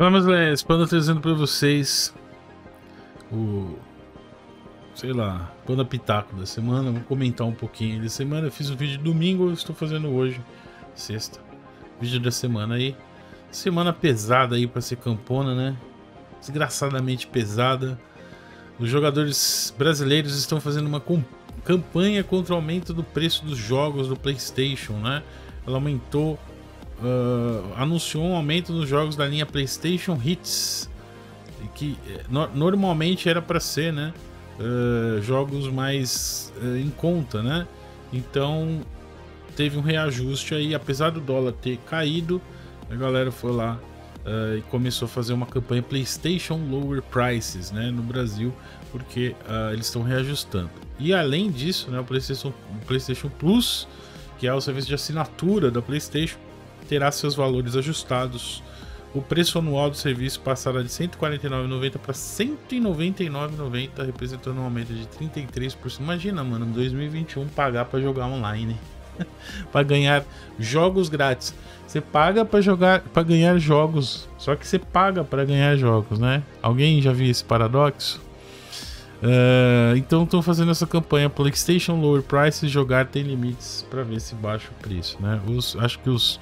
Vamos lá, Panda trazendo para vocês o sei lá, Panda Pitaco da semana. Vou comentar um pouquinho da semana. Eu fiz um vídeo domingo, estou fazendo hoje, sexta. Vídeo da semana aí. Semana pesada aí para ser campona, né? Desgraçadamente pesada. Os jogadores brasileiros estão fazendo uma campanha contra o aumento do preço dos jogos do PlayStation, né? Ela aumentou uh, anunciou um aumento nos jogos da linha PlayStation Hits, que eh, no, normalmente era para ser, né, uh, jogos mais uh, em conta, né? Então teve um reajuste aí, apesar do dólar ter caído, a galera foi lá uh, e começou a fazer uma campanha PlayStation Lower Prices, né, no Brasil, porque eles estão reajustando. E além disso, né, o PlayStation, o PlayStation Plus, que é o serviço de assinatura da PlayStation, terá seus valores ajustados. O preço anual do serviço passará de R$ 149,90 para R$ 199,90, representando um aumento de 33%. Imagina, mano, em 2021 pagar para jogar online, para ganhar jogos grátis. Você paga para jogar, para ganhar jogos, só que você paga para ganhar jogos, né? Alguém já viu esse paradoxo? Uh, então estão fazendo essa campanha PlayStation Lower Price jogar tem limites para ver se baixa o preço, né? Os, acho que os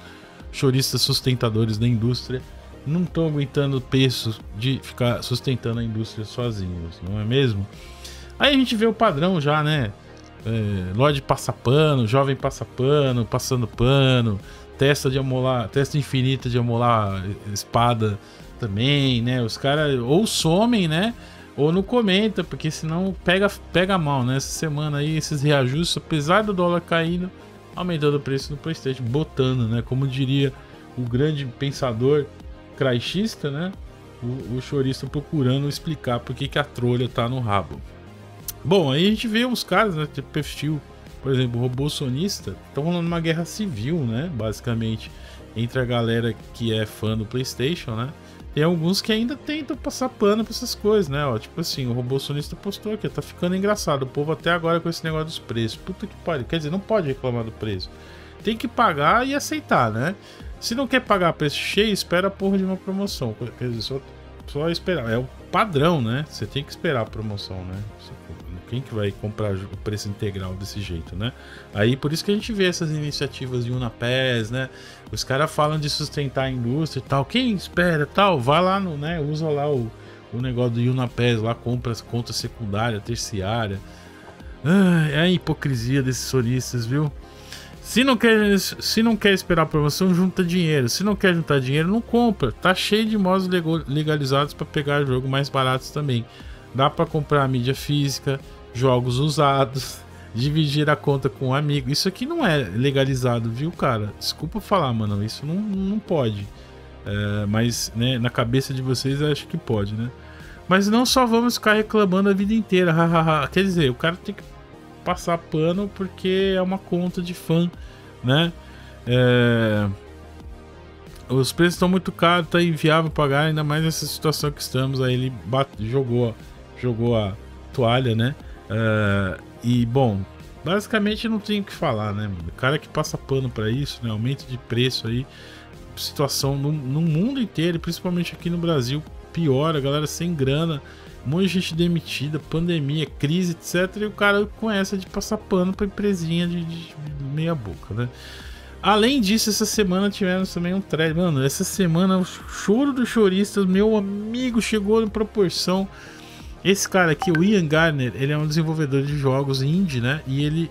choristas sustentadores da indústria não estão aguentando o peso de ficar sustentando a indústria sozinhos, não é mesmo? Aí a gente vê o padrão já, né? É, Lorde passa pano, jovem passa pano, passando pano, testa de amolar, testa infinita de amolar espada também, né? Os caras ou somem, né? Ou não comenta, porque senão pega, pega mal, né? Essa semana aí, esses reajustes, apesar do dólar caindo, aumentando o preço do PlayStation, botando, né? Como diria o grande pensador craixista, né? O, o chorista procurando explicar por que, a trolha tá no rabo. Bom, aí a gente vê uns caras, né? Tipo perfil, por exemplo, robô sonista, estão rolando uma guerra civil, né? Basicamente, entre a galera que é fã do PlayStation, né? Tem alguns que ainda tentam passar pano pra essas coisas, né? Ó, tipo assim, o robô sonista postou aqui, tá ficando engraçado. O povo até agora com esse negócio dos preços. Puta que pariu. Quer dizer, não pode reclamar do preço. Tem que pagar e aceitar, né? Se não quer pagar preço cheio, espera a porra de uma promoção. Quer dizer, só, só esperar. É o padrão, né? Você tem que esperar a promoção, né? Quem que vai comprar o preço integral desse jeito, né? Aí por isso que a gente vê essas iniciativas de Unapes, né? Os caras falam de sustentar a indústria e tal. Quem espera tal, vai lá no, né? Usa lá o, o negócio do Unapes lá, compra conta secundária, terciária. Ah, é a hipocrisia desses solistas, viu? Se não, quer, se não quer esperar a promoção, junta dinheiro. Se não quer juntar dinheiro, não compra. Tá cheio de modos legalizados para pegar jogo mais baratos também. Dá para comprar mídia física, jogos usados, dividir a conta com um amigo. Isso aqui não é legalizado, viu, cara? Desculpa falar, mano. Isso não, não pode. É, mas né, na cabeça de vocês acho que pode, né? Mas não só vamos ficar reclamando a vida inteira. Quer dizer, o cara tem que passar pano porque é uma conta de fã, né? É... Os preços estão muito caros, tá inviável pagar, ainda mais nessa situação que estamos. Aí ele bate, jogou, jogou a toalha, né? Uh, e bom, basicamente não tem o que falar, né? O cara que passa pano para isso, né? Aumento de preço aí, situação no, no, mundo inteiro, principalmente aqui no Brasil, piora, a galera sem grana, um monte de gente demitida, pandemia, crise, etc. E o cara com essa de passar pano pra empresinha de, de meia boca, né? Além disso, essa semana tivemos também um thread. Mano, essa semana o choro dos choristas, meu amigo, chegou em proporção esse cara aqui, o Ian Garner, ele é um desenvolvedor de jogos indie, né? E ele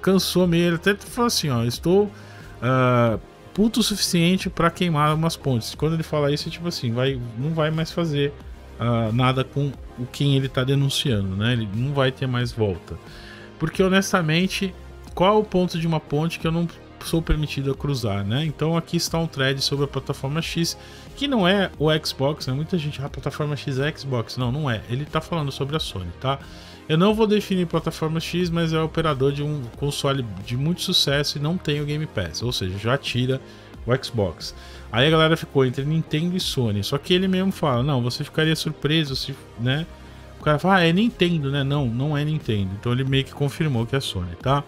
cansou meio, ele até falou assim, ó, estou uh, puto o suficiente para queimar umas pontes. Quando ele fala isso, é tipo assim, vai, não vai mais fazer uh, nada com o quem ele tá denunciando, né? Ele não vai ter mais volta. Porque honestamente, qual o ponto de uma ponte que eu não sou permitido a cruzar, né? Então aqui está um thread sobre a plataforma X, que não é o Xbox, né? Muita gente, ah, a plataforma X é Xbox. Não, não é. Ele está falando sobre a Sony, tá? Eu não vou definir plataforma X, mas é operador de um console de muito sucesso e não tem o Game Pass, ou seja, já tira o Xbox. Aí a galera ficou entre Nintendo e Sony, só que ele mesmo fala, não, você ficaria surpreso se, né? O cara fala, ah, é Nintendo, né? Não, não é Nintendo. Então ele meio que confirmou que é Sony, tá?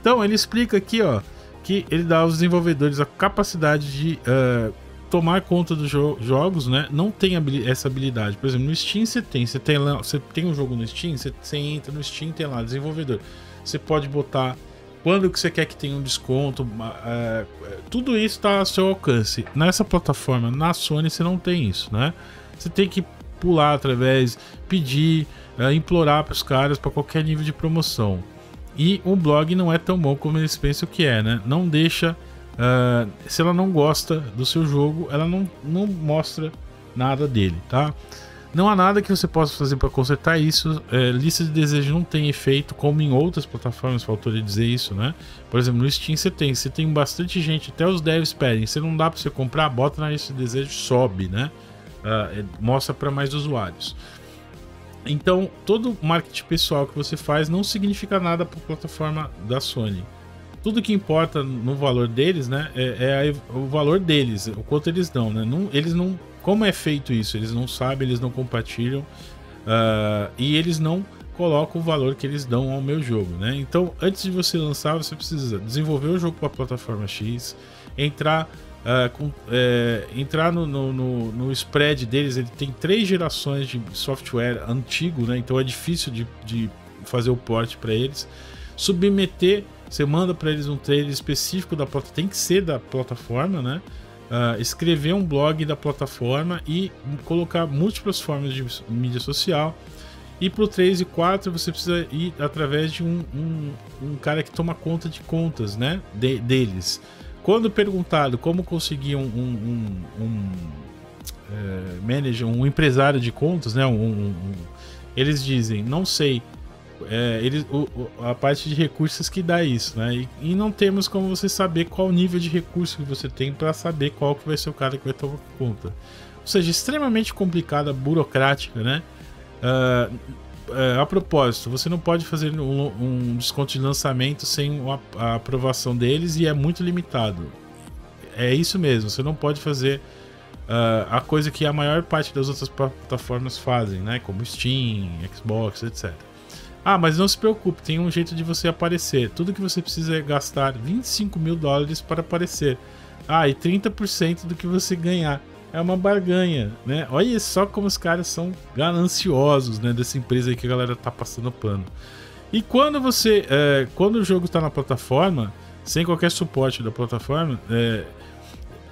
Então ele explica aqui, ó, que ele dá aos desenvolvedores a capacidade de uh, tomar conta dos jo jogos, né? Não tem essa habilidade. Por exemplo, no Steam você tem. Você tem, você tem um jogo no Steam, você, você entra no Steam tem lá, desenvolvedor. Você pode botar quando que você quer que tenha um desconto. É, tudo isso está ao seu alcance. Nessa plataforma, na Sony, você não tem isso, né? Você tem que pular através, pedir, é, implorar para os caras para qualquer nível de promoção. E o blog não é tão bom como eles pensam que é, né? Não deixa Uh, se ela não gosta do seu jogo, ela não, não mostra nada dele, tá? Não há nada que você possa fazer para consertar isso. É, lista de desejo não tem efeito, como em outras plataformas, faltou de dizer isso, né? Por exemplo, no Steam você tem, você tem bastante gente, até os devs pedem. Se não dá para você comprar, bota na lista de desejo, sobe, né? Uh, mostra para mais usuários. Então, todo marketing pessoal que você faz não significa nada para a plataforma da Sony tudo que importa no valor deles, né, é, é o valor deles, o quanto eles dão, né? Não, eles não, como é feito isso? Eles não sabem, eles não compartilham uh, e eles não colocam o valor que eles dão ao meu jogo, né? Então, antes de você lançar, você precisa desenvolver o jogo para a plataforma X, entrar Uh, com, é, entrar no, no, no, no, spread deles, ele tem três gerações de software antigo, né? Então é difícil de, de fazer o port para eles. Submeter você manda para eles um trailer específico da plataforma, tem que ser da plataforma, né? Uh, escrever um blog da plataforma e colocar múltiplas formas de mídia social. E para o 3 e 4 você precisa ir através de um, um, um cara que toma conta de contas né, de, deles. Quando perguntado como conseguir um, um, um é, manager, um empresário de contas, né, eles dizem, não sei, é, ele, o, a parte de recursos que dá isso, né? E, e, não temos como você saber qual nível de recurso que você tem para saber qual que vai ser o cara que vai tomar conta. Ou seja, extremamente complicada, burocrática, né? Uh, uh, a propósito, você não pode fazer um, um desconto de lançamento sem a, a, aprovação deles e é muito limitado. É isso mesmo, você não pode fazer uh, a coisa que a maior parte das outras plataformas fazem, né? Como Steam, Xbox, etc. Ah, mas não se preocupe, tem um jeito de você aparecer. Tudo que você precisa é gastar 25 mil dólares para aparecer. Ah, e 30% do que você ganhar. É uma barganha, né? Olha só como os caras são gananciosos, né? Dessa empresa aí que a galera tá passando pano. E quando você. É, quando o jogo está na plataforma, sem qualquer suporte da plataforma, é,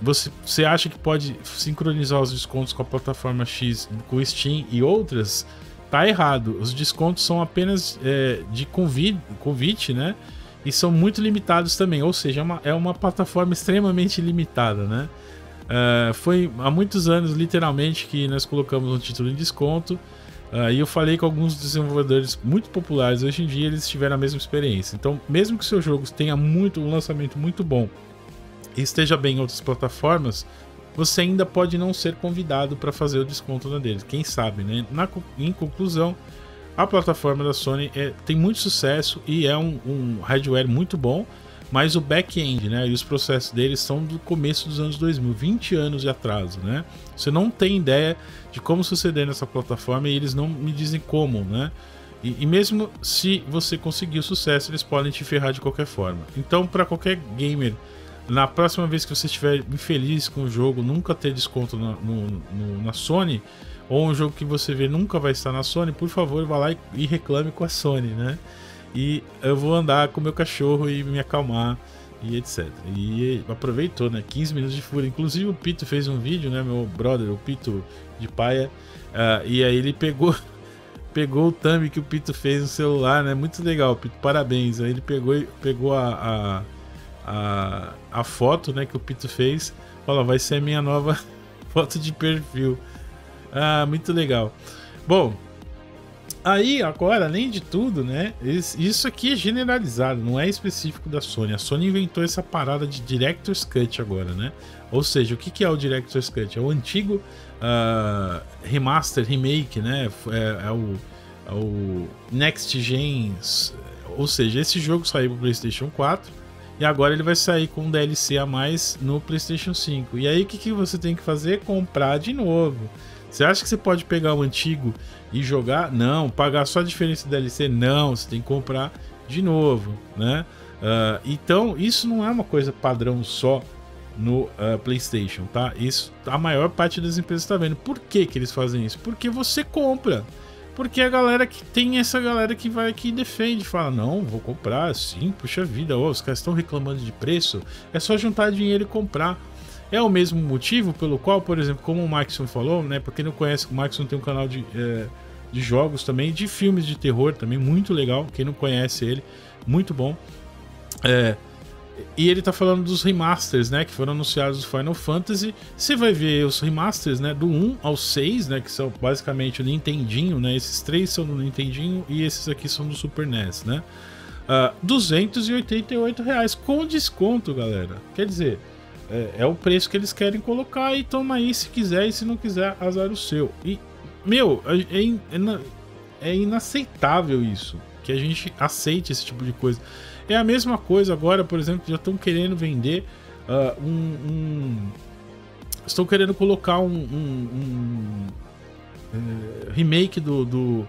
você, você acha que pode sincronizar os descontos com a plataforma X, com Steam e outras? tá errado. Os descontos são apenas é, de convite, convite, né? E são muito limitados também. Ou seja, é uma, é uma plataforma extremamente limitada, né? Uh, foi há muitos anos, literalmente, que nós colocamos um título em desconto. Uh, e eu falei com alguns desenvolvedores muito populares hoje em dia, eles tiveram a mesma experiência. Então, mesmo que seu jogo tenha muito um lançamento muito bom e esteja bem em outras plataformas, você ainda pode não ser convidado para fazer o desconto na deles. Quem sabe, né? Na, em conclusão, a plataforma da Sony é, tem muito sucesso e é um, um hardware muito bom, mas o back-end né, e os processos deles são do começo dos anos 2000, 20 anos de atraso. Né? Você não tem ideia de como suceder nessa plataforma e eles não me dizem como. Né? E, e mesmo se você conseguir o sucesso, eles podem te ferrar de qualquer forma. Então, para qualquer gamer na próxima vez que você estiver infeliz com o jogo, nunca ter desconto na, no, no, na Sony, ou um jogo que você vê nunca vai estar na Sony, por favor, vá lá e, e reclame com a Sony, né? E eu vou andar com meu cachorro e me acalmar e etc. E aproveitou, né? 15 minutos de fúria. Inclusive o Pito fez um vídeo, né? Meu brother, o Pito de Paia. Uh, e aí ele pegou pegou o thumb que o Pito fez no celular, né? Muito legal, Pito, parabéns. Aí ele pegou, pegou a, a a, a foto né, que o Pito fez. Olha, vai ser a minha nova foto de perfil. Ah, muito legal. Bom, aí agora, além de tudo, né? Isso aqui é generalizado, não é específico da Sony. A Sony inventou essa parada de Director's Cut agora, né? Ou seja, o que é o Director's Cut? É o antigo uh, remaster, remake, né? É, é, o, é o Next Gen. Ou seja, esse jogo saiu para PlayStation 4 e agora ele vai sair com um DLC a mais no PlayStation 5. E aí o que, que você tem que fazer? Comprar de novo. Você acha que você pode pegar o antigo e jogar? Não. Pagar só a diferença do DLC? Não. Você tem que comprar de novo, né? Uh, então isso não é uma coisa padrão só no uh, PlayStation, tá? Isso a maior parte das empresas está vendo. Por que, que eles fazem isso? Porque você compra. Porque a galera que tem essa galera que vai que defende, fala: Não, vou comprar, sim, puxa vida, oh, os caras estão reclamando de preço, é só juntar dinheiro e comprar. É o mesmo motivo pelo qual, por exemplo, como o Maxon falou, né? Pra quem não conhece, o Maxon tem um canal de, é, de jogos também, de filmes de terror também, muito legal. Quem não conhece ele, muito bom. É, e ele tá falando dos remasters, né, que foram anunciados do Final Fantasy. Você vai ver os remasters, né, do 1 ao 6, né, que são basicamente o Nintendinho, né? Esses três são do Nintendinho e esses aqui são do Super NES, né? Uh, 288 reais com desconto, galera. Quer dizer, é, é, o preço que eles querem colocar e toma aí se quiser e se não quiser, azar o seu. E, meu, é, é, é inaceitável isso, que a gente aceite esse tipo de coisa. É a mesma coisa agora, por exemplo, já estão querendo vender uh, um, um, Estão querendo colocar um, um, um uh, remake do, do,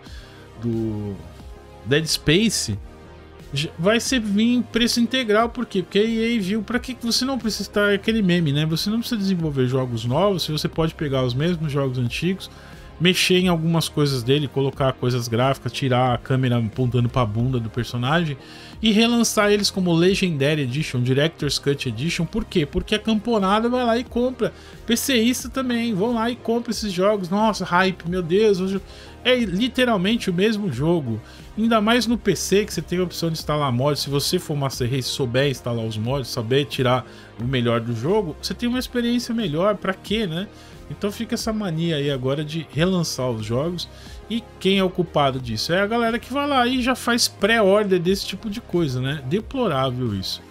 do, Dead Space. Vai ser vir preço integral, por quê? Porque a EA viu para que você não precisa estar aquele meme, né? Você não precisa desenvolver jogos novos, você pode pegar os mesmos jogos antigos mexer em algumas coisas dele, colocar coisas gráficas, tirar a câmera apontando para a bunda do personagem e relançar eles como Legendary Edition, Director's Cut Edition. Por quê? Porque a camponada vai lá e compra. PCista também, vão lá e compra esses jogos. Nossa, hype, meu Deus, hoje é literalmente o mesmo jogo. Ainda mais no PC que você tem a opção de instalar mods. Se você for Master Race, souber instalar os mods, saber tirar o melhor do jogo, você tem uma experiência melhor. Para quê, né? Então fica essa mania aí agora de relançar os jogos. E quem é o culpado disso? É a galera que vai lá e já faz pré-order desse tipo de coisa, né? Deplorável isso.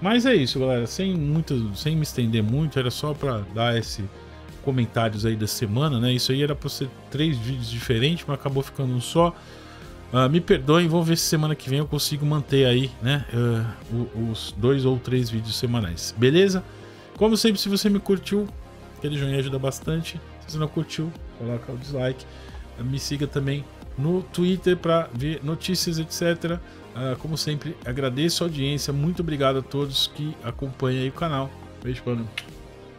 Mas é isso, galera. Sem muito, sem me estender muito, era só para dar esse comentários aí da semana, né? Isso aí era para ser três vídeos diferentes, mas acabou ficando um só. Uh, me perdoem, vamos ver se semana que vem eu consigo manter aí, né? Uh, os dois ou três vídeos semanais, beleza? Como sempre, se você me curtiu, Aquele joinha ajuda bastante. Se você não curtiu, coloca o dislike. Me siga também no Twitter para ver notícias, etc. Ah, como sempre, agradeço a audiência. Muito obrigado a todos que acompanham o canal. Beijo, mano.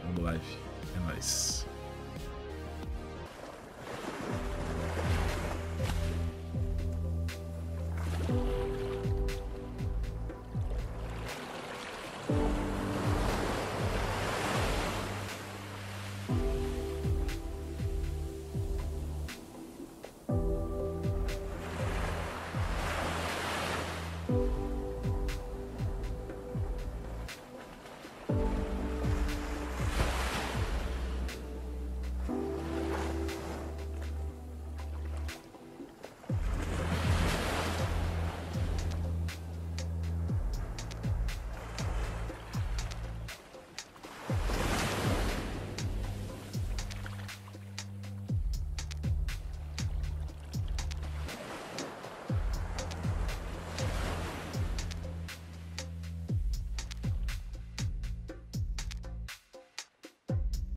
Vamos live. É nóis.